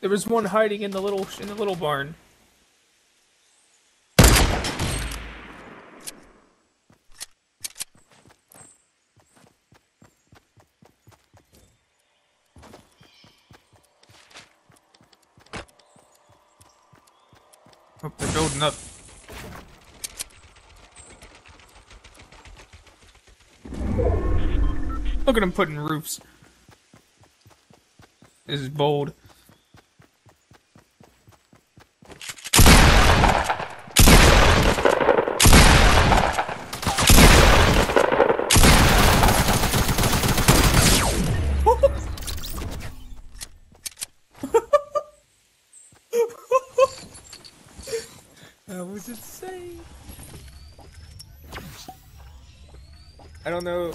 There was one hiding in the little in the little barn. Oh, they're building up. Look at them putting roofs. This is bold. That was insane. I don't know.